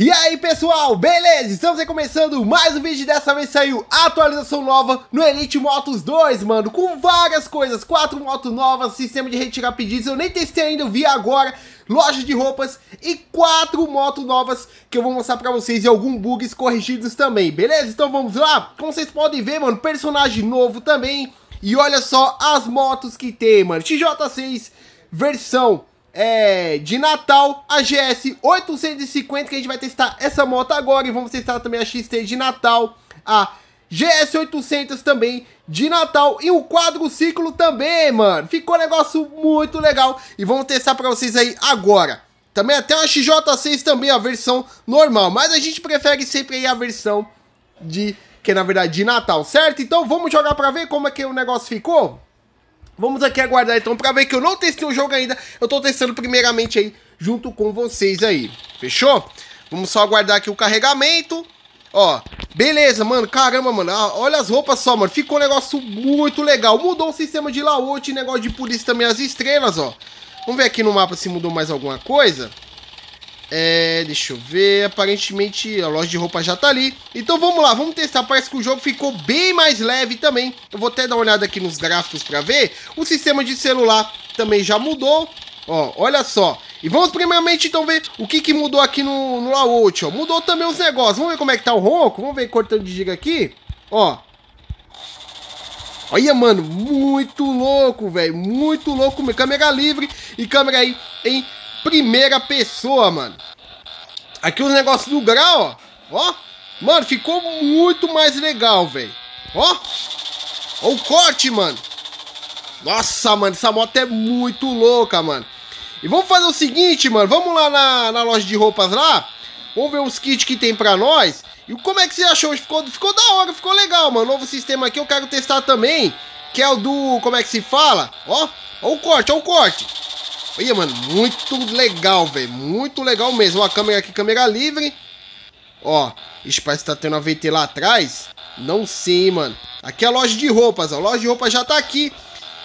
E aí pessoal, beleza? Estamos aí começando mais um vídeo, dessa vez saiu atualização nova no Elite Motos 2, mano, com várias coisas, quatro motos novas, sistema de retirar pedidos, eu nem testei ainda, eu vi agora, loja de roupas e quatro motos novas que eu vou mostrar pra vocês e alguns bugs corrigidos também, beleza? Então vamos lá, como vocês podem ver, mano, personagem novo também, e olha só as motos que tem, mano, XJ6 versão é, de Natal, a GS 850, que a gente vai testar essa moto agora, e vamos testar também a XT de Natal, a GS 800 também de Natal, e o quadriciclo também, mano, ficou um negócio muito legal, e vamos testar pra vocês aí agora. Também até uma XJ6 também, a versão normal, mas a gente prefere sempre aí a versão de, que é na verdade de Natal, certo? Então vamos jogar pra ver como é que o negócio ficou? Vamos aqui aguardar então para ver que eu não testei o jogo ainda. Eu tô testando primeiramente aí junto com vocês aí. Fechou? Vamos só aguardar aqui o carregamento. Ó, beleza, mano. Caramba, mano. Ah, olha as roupas só, mano. Ficou um negócio muito legal. Mudou o sistema de layout, negócio de polícia também as estrelas, ó. Vamos ver aqui no mapa se mudou mais alguma coisa. É, deixa eu ver, aparentemente a loja de roupa já tá ali. Então vamos lá, vamos testar, parece que o jogo ficou bem mais leve também. Eu vou até dar uma olhada aqui nos gráficos pra ver. O sistema de celular também já mudou. Ó, olha só. E vamos primeiramente então ver o que, que mudou aqui no, no layout, ó. Mudou também os negócios. Vamos ver como é que tá o ronco. Vamos ver cortando de giga aqui. Ó. Olha, mano, muito louco, velho. Muito louco. Câmera livre e câmera aí em primeira pessoa, mano. Aqui os negócios do grau, ó. Ó. Mano, ficou muito mais legal, velho. Ó. Ó o corte, mano. Nossa, mano, essa moto é muito louca, mano. E vamos fazer o seguinte, mano. Vamos lá na, na loja de roupas lá. Vamos ver os kits que tem pra nós. E como é que você achou? Ficou, ficou da hora, ficou legal, mano. Novo sistema aqui eu quero testar também. Que é o do... Como é que se fala? Ó. Ó o corte, ó o corte. Olha, mano, muito legal, velho. Muito legal mesmo. Ó, a câmera aqui, câmera livre. Ó, isso parece que tá tendo a VT lá atrás. Não sei, mano. Aqui é a loja de roupas, ó. A loja de roupas já tá aqui.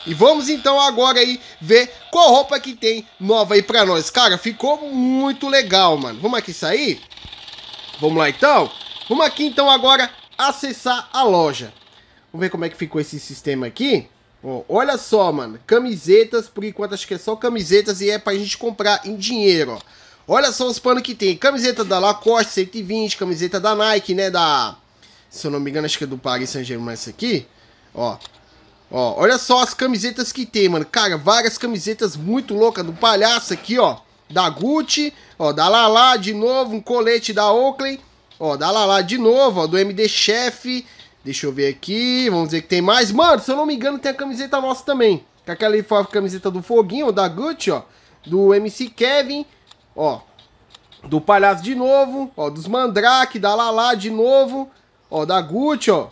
E vamos então agora aí ver qual roupa que tem nova aí pra nós. Cara, ficou muito legal, mano. Vamos aqui sair? Vamos lá então? Vamos aqui então agora acessar a loja. Vamos ver como é que ficou esse sistema aqui. Olha só, mano. Camisetas, por enquanto acho que é só camisetas e é pra gente comprar em dinheiro, ó. Olha só os panos que tem. Camiseta da Lacoste 120, camiseta da Nike, né, da... Se eu não me engano, acho que é do Paris Saint-Germain essa aqui. Ó. Ó, olha só as camisetas que tem, mano. Cara, várias camisetas muito loucas do palhaço aqui, ó. Da Gucci, ó, da Lala de novo, um colete da Oakley. Ó, da Lala de novo, ó, do MD Chef. Deixa eu ver aqui, vamos ver que tem mais. Mano, se eu não me engano, tem a camiseta nossa também. Com aquela camiseta do Foguinho, da Gucci, ó. Do MC Kevin, ó. Do Palhaço de novo, ó. Dos Mandrake, da Lala de novo, ó. Da Gucci, ó.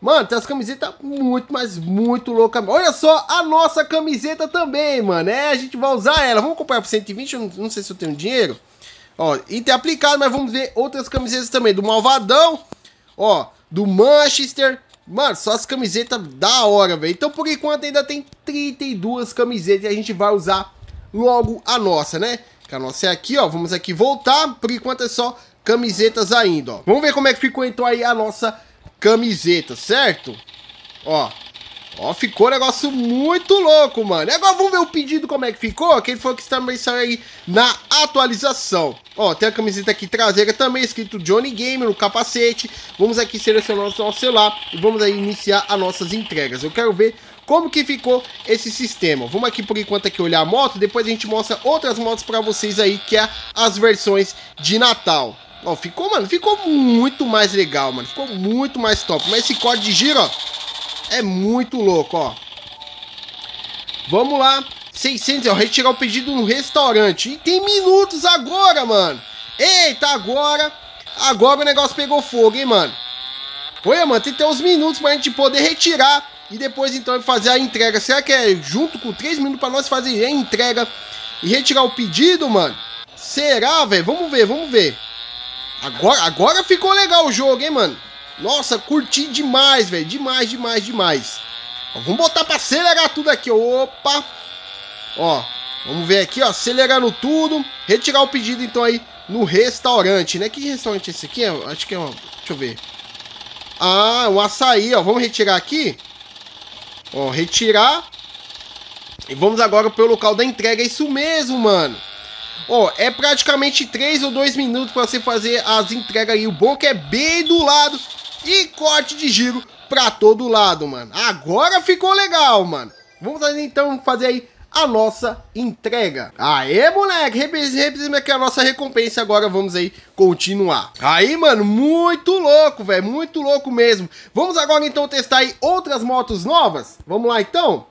Mano, tem as camisetas muito, mas muito loucas. Olha só a nossa camiseta também, mano. É, a gente vai usar ela. Vamos comprar por 120, eu não, não sei se eu tenho dinheiro. Ó, e tem aplicado, mas vamos ver outras camisetas também. Do Malvadão, ó do Manchester. Mano, só as camisetas da hora, velho. Então, por enquanto, ainda tem 32 camisetas e a gente vai usar logo a nossa, né? Que a nossa é aqui, ó. Vamos aqui voltar. Por enquanto é só camisetas ainda, ó. Vamos ver como é que ficou, então, aí a nossa camiseta, certo? Ó, Ó, ficou um negócio muito louco, mano. E agora vamos ver o pedido como é que ficou. Quem foi que também saiu aí na atualização. Ó, tem a camiseta aqui traseira também, escrito Johnny Game no capacete. Vamos aqui selecionar o nosso celular e vamos aí iniciar as nossas entregas. Eu quero ver como que ficou esse sistema. Vamos aqui por enquanto aqui olhar a moto, depois a gente mostra outras motos para vocês aí, que é as versões de Natal. Ó, ficou, mano, ficou muito mais legal, mano. Ficou muito mais top. Mas esse código de giro, ó, é muito louco, ó. Vamos lá. 600, ó, retirar o pedido no restaurante. E tem minutos agora, mano. Eita, agora. Agora o negócio pegou fogo, hein, mano. Olha, mano, tem até uns minutos pra gente poder retirar. E depois, então, fazer a entrega. Será que é junto com 3 minutos pra nós fazer a entrega e retirar o pedido, mano? Será, velho? Vamos ver, vamos ver. Agora, agora ficou legal o jogo, hein, mano? Nossa, curti demais, velho. Demais, demais, demais. Ó, vamos botar pra acelerar tudo aqui. Opa. Ó, vamos ver aqui, ó. Acelerando tudo. Retirar o pedido, então, aí, no restaurante, né? Que restaurante é esse aqui? Acho que é uma... Deixa eu ver. Ah, o açaí, ó. Vamos retirar aqui. Ó, retirar. E vamos agora pro local da entrega. É isso mesmo, mano. Ó, é praticamente 3 ou 2 minutos para você fazer as entregas aí. O bom é que é bem do lado. E corte de giro pra todo lado, mano. Agora ficou legal, mano. Vamos então fazer aí a nossa entrega. Aê, moleque, representa aqui a nossa recompensa. Agora vamos aí continuar. Aí, mano, muito louco, velho, muito louco mesmo. Vamos agora então testar aí outras motos novas. Vamos lá então?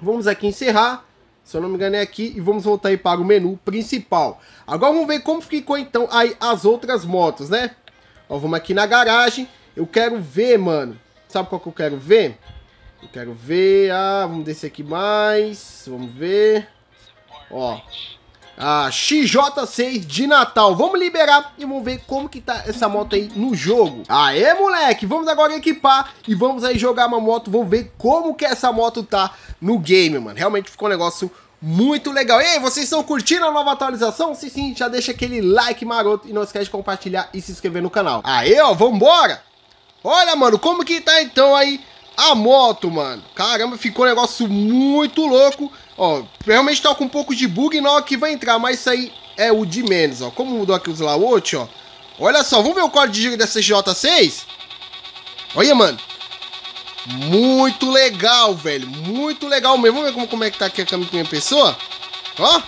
Vamos aqui encerrar. Se eu não me engano é aqui e vamos voltar aí para o menu principal. Agora vamos ver como ficou então aí as outras motos, né? Ó, vamos aqui na garagem. Eu quero ver, mano. Sabe qual que eu quero ver? Eu quero ver. Ah, vamos descer aqui mais. Vamos ver. Ó. A XJ6 de Natal. Vamos liberar e vamos ver como que tá essa moto aí no jogo. Aê, moleque. Vamos agora equipar e vamos aí jogar uma moto. Vamos ver como que essa moto tá no game, mano. Realmente ficou um negócio muito legal. E aí, vocês estão curtindo a nova atualização? Se sim, já deixa aquele like maroto e não esquece de compartilhar e se inscrever no canal. Aê, ó, vambora! Olha, mano, como que tá então aí a moto, mano. Caramba, ficou um negócio muito louco. Ó, realmente tá com um pouco de bug na hora que vai entrar, mas isso aí é o de menos, ó. Como mudou aqui os layout, ó. Olha só, vamos ver o código de giro dessa J6? Olha, mano. Muito legal, velho. Muito legal mesmo. Vamos ver como, como é que tá aqui a câmera pessoa? Ó.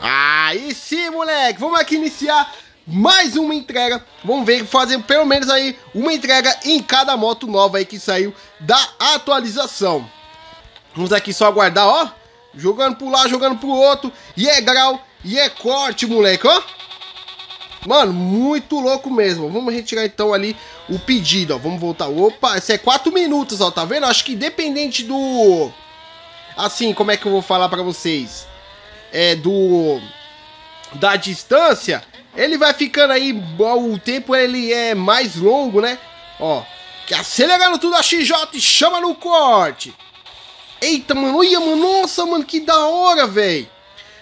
Aí sim, moleque. Vamos aqui iniciar mais uma entrega. Vamos ver, fazer pelo menos aí uma entrega em cada moto nova aí que saiu da atualização. Vamos aqui só aguardar, ó. Jogando por lá, jogando pro outro. E é grau, e é corte, moleque, ó. Mano, muito louco mesmo. Vamos retirar então ali o pedido, ó. Vamos voltar. Opa, esse é 4 minutos, ó. Tá vendo? Acho que independente do... Assim, como é que eu vou falar pra vocês? É do... Da distância ele vai ficando aí, o tempo ele é mais longo, né? Ó, que acelerando tudo a XJ e chama no corte. Eita, mano, olha, mano, nossa, mano, que da hora, velho.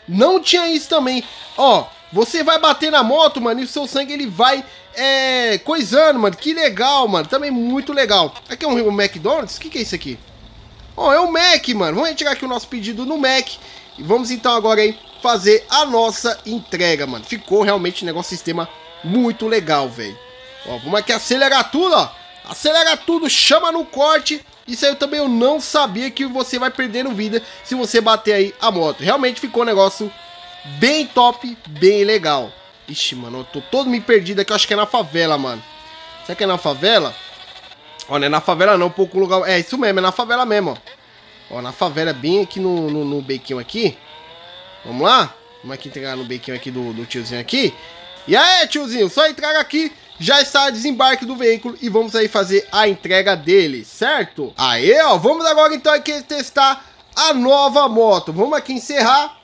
Não tinha isso também. Ó, você vai bater na moto, mano, e o seu sangue ele vai é, coisando, mano. Que legal, mano. Também muito legal. Aqui é um McDonald's? O que, que é isso aqui? Ó, é o Mac, mano. Vamos retirar aqui o nosso pedido no Mac. E vamos então agora aí fazer a nossa entrega, mano. Ficou realmente um negócio sistema muito legal, velho. Ó, vamos aqui acelerar tudo, ó. Acelera tudo, chama no corte. Isso aí eu também eu não sabia que você vai perdendo vida se você bater aí a moto. Realmente ficou um negócio bem top, bem legal. Ixi, mano, eu tô todo me perdido aqui. Eu acho que é na favela, mano. Será que é na favela? Ó, não é na favela não, pouco lugar... É, isso mesmo, é na favela mesmo, ó. Ó, na favela, bem aqui no, no, no bequinho aqui. Vamos lá? Vamos aqui entregar no bequinho aqui do, do tiozinho aqui. E aí, tiozinho, só entrega aqui, já está desembarque do veículo e vamos aí fazer a entrega dele, certo? Aí, ó, vamos agora então aqui testar a nova moto. Vamos aqui encerrar.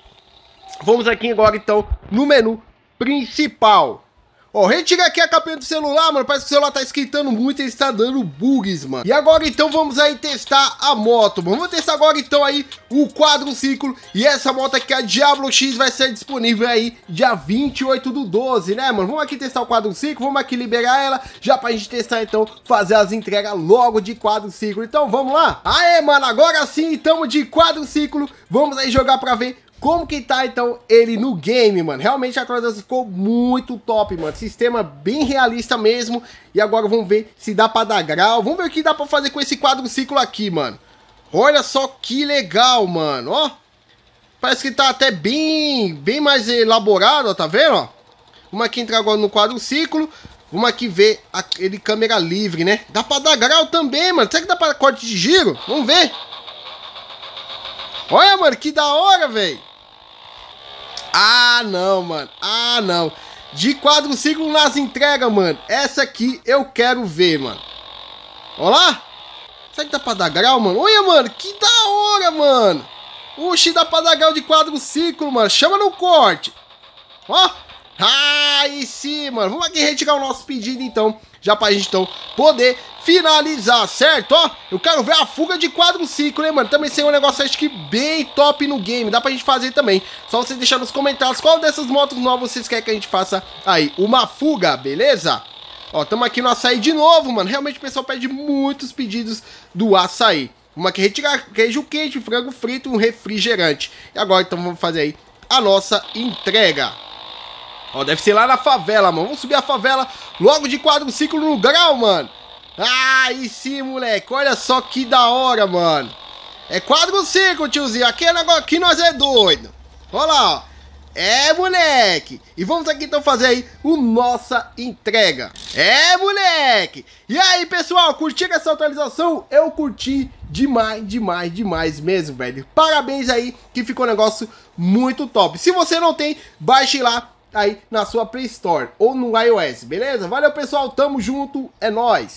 Vamos aqui agora então no menu principal. Ó, retira aqui a capinha do celular, mano. Parece que o celular tá esquentando muito e está dando bugs, mano. E agora, então, vamos aí testar a moto, mano. Vamos testar agora, então, aí o quadriciclo. E essa moto aqui, a Diablo X, vai ser disponível aí dia 28 do 12, né, mano? Vamos aqui testar o quadriciclo, vamos aqui liberar ela, já pra gente testar, então, fazer as entregas logo de quadriciclo. Então, vamos lá? Aê, mano, agora sim, estamos de quadriciclo. Vamos aí jogar pra ver como que tá, então, ele no game, mano? Realmente a atualização ficou muito top, mano. Sistema bem realista mesmo. E agora vamos ver se dá pra dar grau. Vamos ver o que dá pra fazer com esse quadriciclo aqui, mano. Olha só que legal, mano, ó. Parece que tá até bem, bem mais elaborado, ó, tá vendo, ó? Vamos aqui entrar agora no quadriciclo. Vamos aqui ver ele câmera livre, né? Dá pra dar grau também, mano. Será que dá pra corte de giro? Vamos ver. Olha, mano, que da hora, velho. Ah, não, mano. Ah, não. De quadriciclo nas entregas, mano. Essa aqui eu quero ver, mano. Olha lá. Será que dá pra dar grau, mano? Olha, mano. Que da hora, mano. Oxi, dá pra dar grau de quadriciclo, mano. Chama no corte. Ó. Aí sim, mano. Vamos aqui retirar o nosso pedido, então. Já pra gente, então, poder finalizar, certo? Ó, eu quero ver a fuga de quadriciclo, hein, mano? Também seria um negócio, acho que bem top no game. Dá pra gente fazer também. Só você deixar nos comentários qual dessas motos novas vocês querem que a gente faça aí. Uma fuga, beleza? Ó, tamo aqui no açaí de novo, mano. Realmente o pessoal pede muitos pedidos do açaí. Vamos aqui retirar queijo quente, frango frito um refrigerante. E agora, então, vamos fazer aí a nossa entrega. Ó, deve ser lá na favela, mano. Vamos subir a favela logo de quadriciclo no grau, mano. Aí sim, moleque. Olha só que da hora, mano. É quadriciclo, tiozinho. Aqui, é negócio, aqui nós é doido. Olha lá, ó. É, moleque! E vamos aqui então fazer aí o nossa entrega. É, moleque! E aí, pessoal, curtiram essa atualização? Eu curti demais, demais, demais mesmo, velho. Parabéns aí, que ficou um negócio muito top. Se você não tem, baixe lá aí na sua Play Store ou no iOS, beleza? Valeu, pessoal, tamo junto, é nóis!